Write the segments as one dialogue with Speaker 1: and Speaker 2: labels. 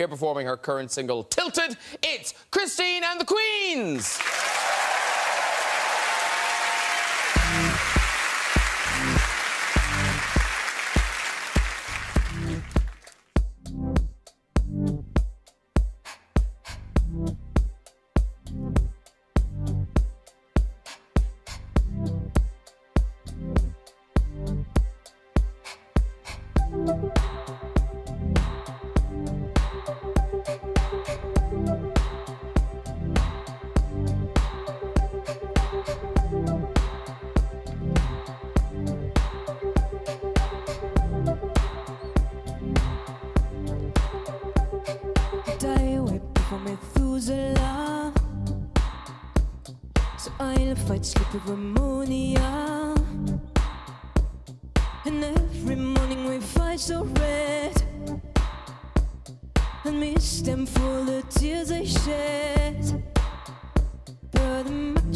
Speaker 1: Here performing her current single, Tilted, it's Christine and the Queens.
Speaker 2: Methuselah. So I'll fight sleep with ammonia. And every morning we fight so red. And miss them for the tears they shed. But I'm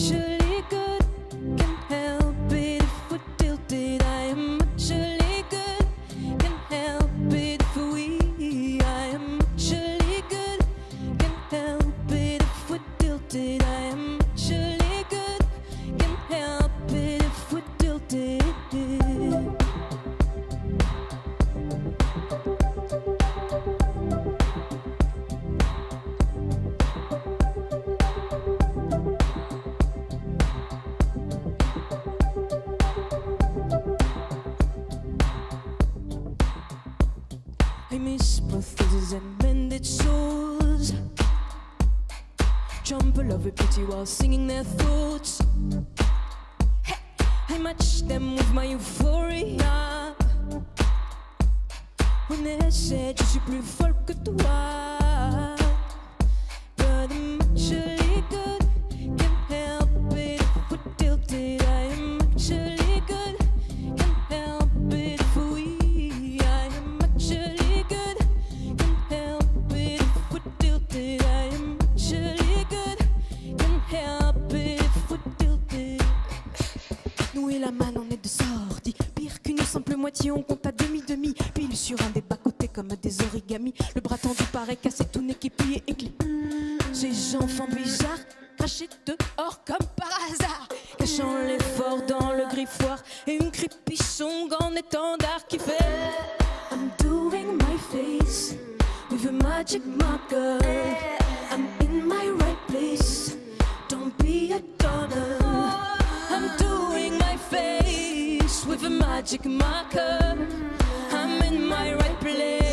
Speaker 2: Miss prostheses and mended souls. Jump love with pity while singing their thoughts. I match them with my euphoria. When they said je suis plus folle que. La manne, on est de sortie. Pire qu'une simple moitié, on compte à demi-demi. Pile sur un des bas-côtés comme des origamis. Le bras tendu paraît cassé, tout n'est qu'épié et clé. Ces enfants bizarres, crachés dehors comme par hasard. Cachant l'effort dans le griffoir. Et une song en étendard qui fait. I'm doing my face with a magic marker. Magic marker. I'm in my right place.